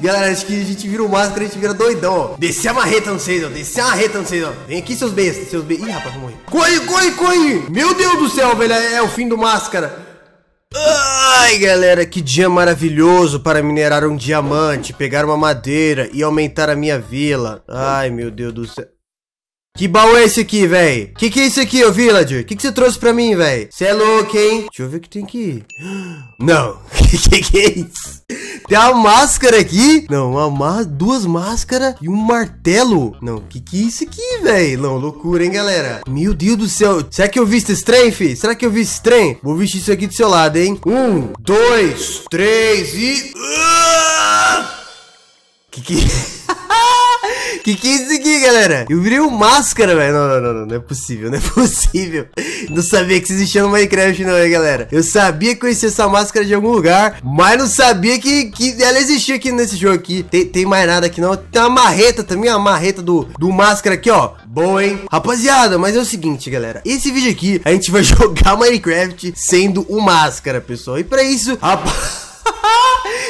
Galera, acho que a gente vira o máscara, a gente vira doidão, ó. Descer a marreta no vocês, ó. Descer a marreta no vocês, ó. Vem aqui, seus bestas, seus bestas. Ih, rapaz, vou morrer. Corre, corre, corre. Meu Deus do céu, velho. É, é o fim do máscara. Ai, galera, que dia maravilhoso para minerar um diamante, pegar uma madeira e aumentar a minha vila. Ai, meu Deus do céu. Que baú é esse aqui, véi? Que que é isso aqui, ô villager? Que que você trouxe pra mim, véi? Você é louco, hein? Deixa eu ver o que tem aqui. Não. que que é isso? Tem uma máscara aqui? Não, uma duas máscaras e um martelo. Não, que que é isso aqui, véi? Não, loucura, hein, galera? Meu Deus do céu. Será que eu visto estranho, fi? Será que eu visto estranho? Vou vestir isso aqui do seu lado, hein? Um, dois, três e... Que que... Que que é isso aqui, galera? Eu virei um máscara, velho. Não, não, não, não, não é possível, não é possível. Não sabia que existia no Minecraft, não, hein, galera. Eu sabia que conhecia essa máscara de algum lugar, mas não sabia que, que ela existia aqui nesse jogo aqui. Tem, tem mais nada aqui, não. Tem uma marreta também, a marreta do, do máscara aqui, ó. Boa, hein? Rapaziada, mas é o seguinte, galera. Esse vídeo aqui, a gente vai jogar Minecraft sendo o máscara, pessoal. E pra isso, rapaz...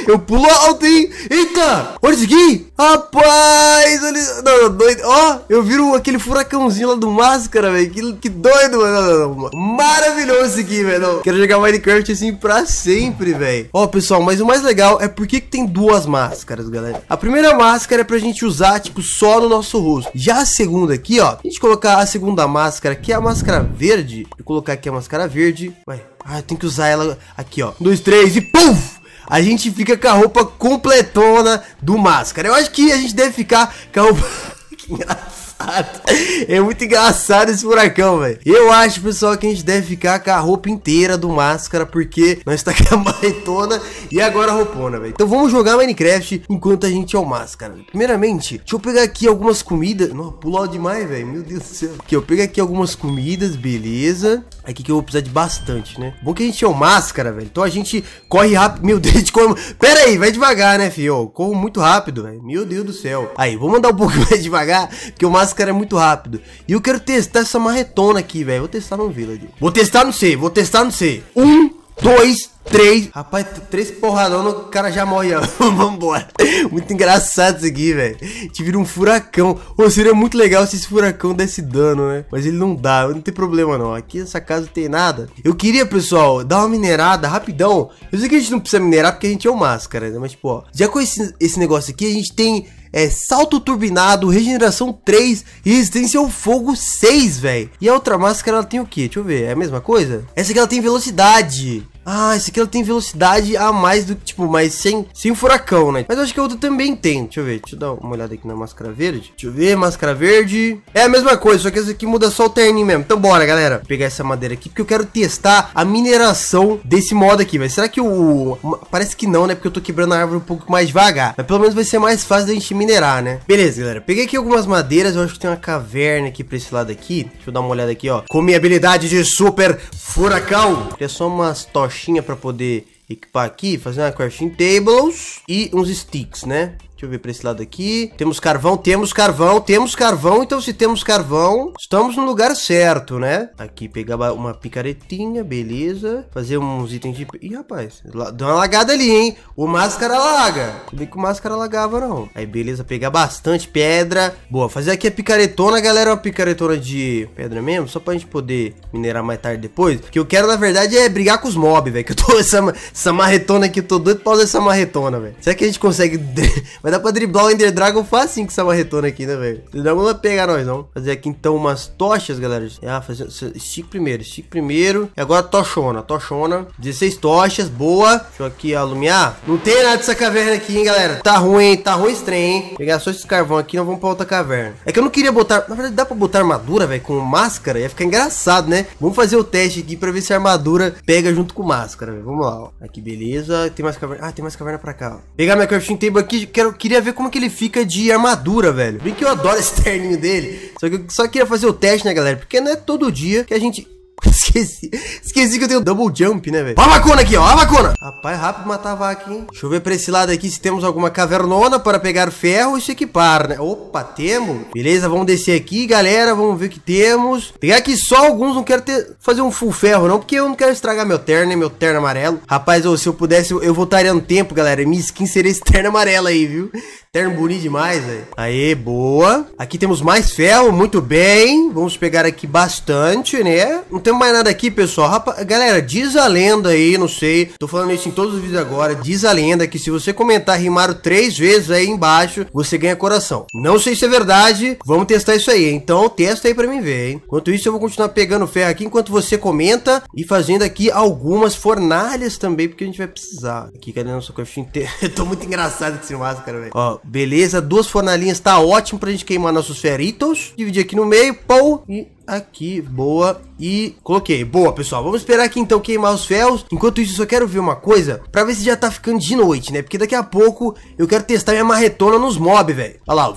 Eu pulo alto, hein? Eita! Olha isso aqui! Rapaz! Olha... Não, não, doido. Ó, eu viro aquele furacãozinho lá do Máscara, velho. Que, que doido, mano. Maravilhoso isso aqui, velho. Quero jogar Minecraft assim pra sempre, velho. Ó, pessoal, mas o mais legal é porque que tem duas máscaras, galera. A primeira máscara é pra gente usar, tipo, só no nosso rosto. Já a segunda aqui, ó. A gente colocar a segunda máscara, que é a máscara verde. Vou colocar aqui a máscara verde. Vai. Ah, eu tenho que usar ela aqui, ó. Um, dois, três e puf! A gente fica com a roupa completona do Máscara. Eu acho que a gente deve ficar com a roupa... que engraçado. É muito engraçado esse furacão, velho. Eu acho, pessoal, que a gente deve ficar com a roupa inteira do Máscara, porque nós tá com a marretona e agora a roupona, velho. Então vamos jogar Minecraft enquanto a gente é o Máscara. Primeiramente, deixa eu pegar aqui algumas comidas. Não, pulou demais, velho. Meu Deus do céu. Aqui, eu pego aqui algumas comidas, beleza. Aqui que eu vou precisar de bastante, né? Bom que a gente é o Máscara, velho. Então a gente corre rápido. Meu Deus, de como... Pera aí, vai devagar, né, filho? corro muito rápido, velho. Meu Deus do céu. Aí, vou mandar um pouco mais devagar, porque o Máscara é muito rápido. E eu quero testar essa marretona aqui, velho. Vou testar no Village. Vou testar no C, vou testar no C. Um, dois, três. Rapaz, três porradão, o cara já morre. Vambora. Muito engraçado isso aqui, velho. Te vira um furacão. Ou seria muito legal se esse furacão desse dano, né? Mas ele não dá, não tem problema não. Aqui nessa casa não tem nada. Eu queria, pessoal, dar uma minerada rapidão. Eu sei que a gente não precisa minerar porque a gente é o máscara, né? Mas, tipo, ó, já com esse, esse negócio aqui, a gente tem é salto turbinado, regeneração 3 e resistência ao fogo 6, velho. E a outra máscara ela tem o que? Deixa eu ver, é a mesma coisa? Essa aqui ela tem velocidade. Ah, esse aqui ela tem velocidade a mais do tipo, mas sem, sem furacão, né? Mas eu acho que a outra também tem. Deixa eu ver, deixa eu dar uma olhada aqui na máscara verde. Deixa eu ver, máscara verde. É a mesma coisa, só que essa aqui muda só o terninho mesmo. Então bora, galera. Vou pegar essa madeira aqui, porque eu quero testar a mineração desse modo aqui, mas será que o... Parece que não, né? Porque eu tô quebrando a árvore um pouco mais devagar. Mas pelo menos vai ser mais fácil da gente minerar, né? Beleza, galera. Peguei aqui algumas madeiras, eu acho que tem uma caverna aqui pra esse lado aqui. Deixa eu dar uma olhada aqui, ó. Com minha habilidade de super furacão. É só umas tochinhas pra poder equipar aqui, fazer uma crafting tables e uns sticks, né? Deixa eu ver para esse lado aqui. Temos carvão, temos carvão, temos carvão. Então, se temos carvão, estamos no lugar certo, né? Aqui, pegar uma picaretinha, beleza. Fazer uns itens de... Ih, rapaz, deu uma lagada ali, hein? O máscara laga. Não que o máscara lagava, não. Aí, beleza, pegar bastante pedra. Boa, fazer aqui a picaretona, galera. Uma picaretona de pedra mesmo, só pra gente poder minerar mais tarde depois. O que eu quero, na verdade, é brigar com os mobs, velho. Que eu tô essa, essa marretona aqui, eu tô doido pra usar essa marretona, velho. Será que a gente consegue... Vai dar pra driblar o Ender Dragon facinho com essa marretona aqui, né, velho? O Dragon não vai pegar nós, não. Fazer aqui, então, umas tochas, galera. Ah, fazer... Stick primeiro, stick primeiro. E agora tochona, tochona. 16 tochas, boa. Deixa eu aqui alumiar. Não tem nada dessa caverna aqui, hein, galera. Tá ruim, tá ruim estranho, hein. Pegar só esse carvão aqui, nós vamos pra outra caverna. É que eu não queria botar... Na verdade, dá pra botar armadura, velho, com máscara? Ia ficar engraçado, né? Vamos fazer o teste aqui pra ver se a armadura pega junto com máscara, velho. Vamos lá, ó. Aqui, beleza. Tem mais caverna... Ah, tem mais caverna pra cá, ó. Pegar minha crafting table aqui. Quero... Queria ver como que ele fica de armadura, velho. Bem que eu adoro esse terninho dele. Só que eu só queria fazer o teste, né, galera? Porque não é todo dia que a gente Esqueci. Esqueci que eu tenho double jump, né, velho? Ó a vacuna aqui, ó. A vacuna. Rapaz, rápido matar a vaca, hein? Deixa eu ver pra esse lado aqui se temos alguma cavernona para pegar ferro e se equipar, né? Opa, temos. Beleza, vamos descer aqui, galera. Vamos ver o que temos. Pegar aqui só alguns. Não quero ter, fazer um full ferro, não. Porque eu não quero estragar meu terno, né? Meu terno amarelo. Rapaz, se eu pudesse, eu, eu voltaria no tempo, galera. Minha skin seria esse terno amarelo aí, viu? Terno bonito demais, velho. Aê, boa. Aqui temos mais ferro, muito bem. Vamos pegar aqui bastante, né? Não temos mais nada aqui, pessoal. Rapaz, galera, diz a lenda aí, não sei. Tô falando isso em todos os vídeos agora. Diz a lenda que se você comentar Rimaro três vezes aí embaixo, você ganha coração. Não sei se é verdade. Vamos testar isso aí. Então, testa aí pra mim ver, hein? Enquanto isso, eu vou continuar pegando ferro aqui enquanto você comenta e fazendo aqui algumas fornalhas também, porque a gente vai precisar. Aqui, cadê nosso coeficiente? eu tô muito engraçado com esse máscara, velho. Ó, Beleza, duas fornalhinhas tá ótimo pra gente queimar nossos ferritos. Dividir aqui no meio, pô, e aqui, boa, e coloquei. Boa, pessoal, vamos esperar aqui então queimar os ferros. Enquanto isso, eu só quero ver uma coisa, pra ver se já tá ficando de noite, né? Porque daqui a pouco eu quero testar minha marretona nos mob, velho. Olha lá,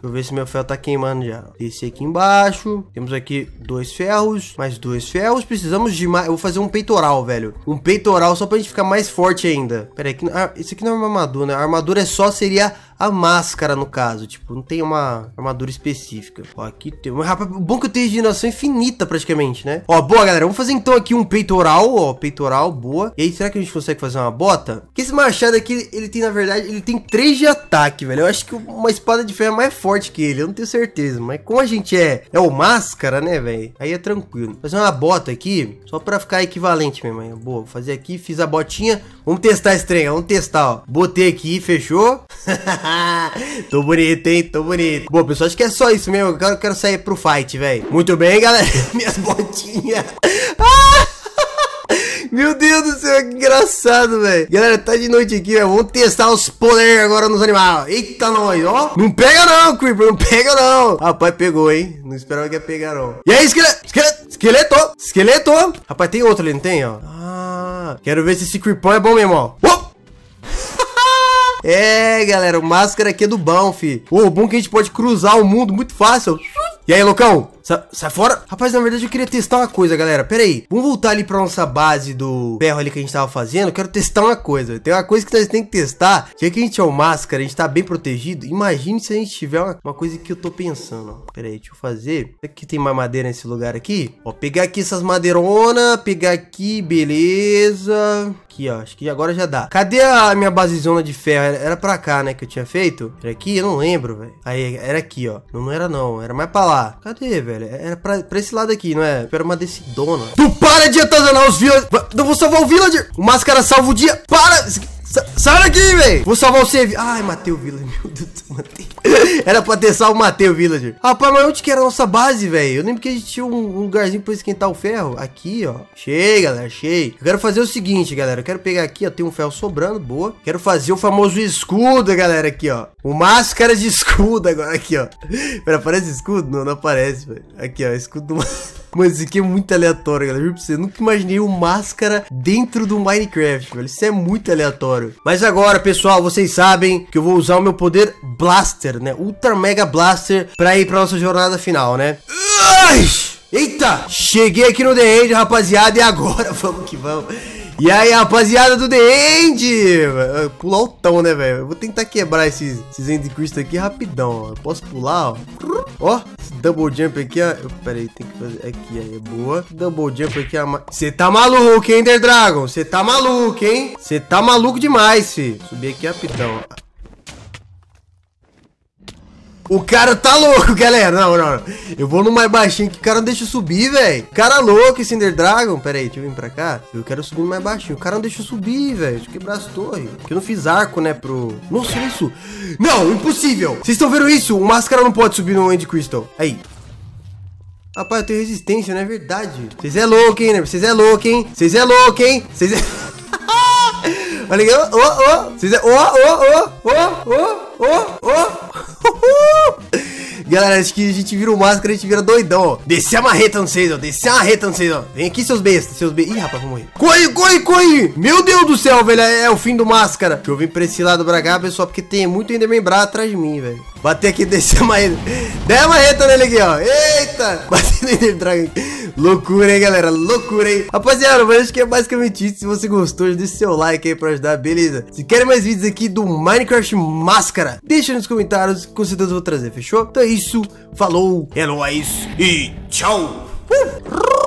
Deixa eu ver se meu ferro tá queimando já. Esse aqui embaixo. Temos aqui dois ferros. Mais dois ferros. Precisamos de mais... Eu vou fazer um peitoral, velho. Um peitoral só pra gente ficar mais forte ainda. Pera aí. Que... Ah, isso aqui não é uma armadura, né? A armadura é só seria a máscara, no caso. Tipo, não tem uma armadura específica. Ó, aqui tem... Rapaz, bom que eu tenho regeneração infinita, praticamente, né? Ó, boa, galera. Vamos fazer, então, aqui um peitoral, ó. Peitoral, boa. E aí, será que a gente consegue fazer uma bota? Porque esse machado aqui, ele tem, na verdade, ele tem 3 de ataque, velho. Eu acho que uma espada de ferro é mais forte que ele. Eu não tenho certeza. Mas como a gente é, é o máscara, né, velho? Aí é tranquilo. Fazer uma bota aqui, só pra ficar equivalente mesmo. Aí. Boa, fazer aqui, fiz a botinha. Vamos testar esse trem, vamos testar, ó. Botei aqui, fechou? tô bonito, hein? Tô bonito. Bom, pessoal, acho que é só isso mesmo. Eu quero, quero sair pro fight, velho. Muito bem, galera. Minhas botinhas. Meu Deus do céu, que engraçado, velho. Galera, tá de noite aqui, velho. Vamos testar os poderes agora nos animais. Eita, nós, ó. Não pega não, Creeper, não pega não. Rapaz, pegou, hein. Não esperava que ia pegar, não. E aí, esqueleto, esqueleto, esqueleto, esqueleto. Rapaz, tem outro ali, não tem, ó? Ah, quero ver se esse Creeper é bom mesmo, ó. Uou! É, galera, o máscara aqui é do bom, fi. O bom que a gente pode cruzar o mundo muito fácil. E aí, loucão? Sa sai fora. Rapaz, na verdade eu queria testar uma coisa, galera. Pera aí. Vamos voltar ali pra nossa base do ferro ali que a gente tava fazendo. Eu quero testar uma coisa. Tem uma coisa que nós tem que testar. Já que a gente é o máscara, a gente tá bem protegido. Imagine se a gente tiver uma, uma coisa que eu tô pensando. Pera aí, deixa eu fazer. Aqui tem mais madeira nesse lugar aqui. Ó, pegar aqui essas madeironas. Pegar aqui, beleza. Aqui, ó. Acho que agora já dá. Cadê a minha basezona de ferro? Era pra cá, né? Que eu tinha feito. Era aqui? Eu não lembro, velho. Aí, era aqui, ó. Não, não era não. Era mais pra lá. Cadê, velho? Era pra, pra esse lado aqui, não é? Era uma decidona. Tu para de atazanar os villagers. Não vou salvar o villager. O máscara salva o dia. Para! Sai daqui, velho! Vou salvar você. Ai, matei o villager. Meu Deus do céu, matei. Era pra ter salvo, matei o villager. Rapaz, mas onde que era a nossa base, velho? Eu lembro que a gente tinha um lugarzinho pra esquentar o ferro. Aqui, ó. Cheio, galera, cheio. Eu quero fazer o seguinte, galera. Eu quero pegar aqui, ó. Tem um ferro sobrando, boa. Quero fazer o famoso escudo, galera, aqui, ó. O máscara de escudo agora, aqui, ó. Pera, aparece escudo? Não, não aparece, velho. Aqui, ó. Escudo do... Mano, isso aqui é muito aleatório, galera. Eu nunca imaginei o máscara dentro do Minecraft, velho. Isso é muito aleatório. Mas agora, pessoal, vocês sabem que eu vou usar o meu poder Blaster, né? Ultra Mega Blaster pra ir pra nossa jornada final, né? Eita! Cheguei aqui no The End, rapaziada. E agora? Vamos que vamos. E aí, rapaziada do The End! Pular o tão, né, velho? Eu vou tentar quebrar esses, esses End Crystal aqui rapidão, ó. Posso pular, ó. Ó, double jump aqui, ó. Aí, tem que fazer aqui, aí, é boa. Double jump aqui, ó. Você tá maluco, hein, Ender Dragon? Você tá maluco, hein? Você tá maluco demais, fi. Subir aqui rapidão, ó. O cara tá louco, galera. Não, não, não. Eu vou no mais baixinho que o cara não deixa eu subir, velho. Cara louco esse Ender Dragon. Pera aí, deixa eu vir pra cá. Eu quero subir no mais baixinho. O cara não deixa eu subir, velho. Deixa eu quebrar as torres. Porque eu não fiz arco, né, pro... Nossa, olha isso. Não, impossível. Vocês estão vendo isso? O Máscara não pode subir no End Crystal. Aí. Rapaz, eu tenho resistência, não é verdade. Vocês é louco, hein, né? Vocês é louco, hein? Vocês é louco, hein? Vocês é... Olha aqui, ó, ó, ó. Vocês é... Ó, ó, ó, ó, ó, ó, ó. Galera, acho que a gente vira o máscara, a gente vira doidão, ó. Descer a marreta, não sei, ó. Descer a marreta, não sei, ó. Vem aqui, seus bestas, seus bestas. Ih, rapaz, vou morrer. Corre, corre, corre. Meu Deus do céu, velho. É, é o fim do máscara. Deixa eu vir pra esse lado pra cá, pessoal, porque tem muito Enderman atrás de mim, velho. Bater aqui, descer a marreta. Dê a marreta nele aqui, ó. Eita. No Ender Dragon. Loucura, hein, galera? Loucura, hein? Rapaziada, mas acho que é basicamente isso. Se você gostou, deixe seu like aí pra ajudar, beleza? Se querem mais vídeos aqui do Minecraft Máscara, deixa nos comentários, com certeza eu vou trazer, fechou? Então é isso, falou, é nóis e tchau! Uh!